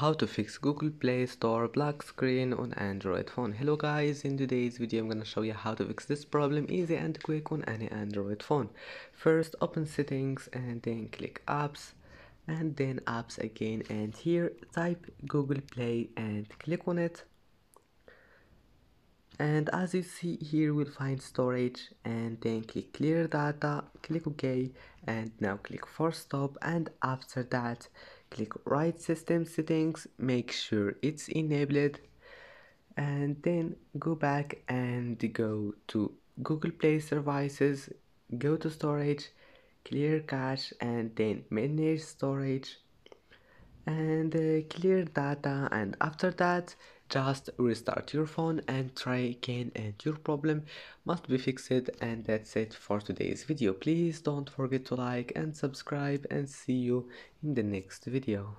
how to fix google play store black screen on android phone. Hello guys in today's video i'm gonna show you how to fix this problem easy and quick on any android phone. First open settings and then click apps and then apps again and here type google play and click on it and as you see here we'll find storage and then click clear data click ok and now click force stop. And after that click write system settings make sure it's enabled. And then go back and go to google play services go to storage clear cache and then manage storage. And uh, clear data. And after that just restart your phone and try again and your problem must be fixed and that's it for today's video. Please don't forget to like and subscribe and see you in the next video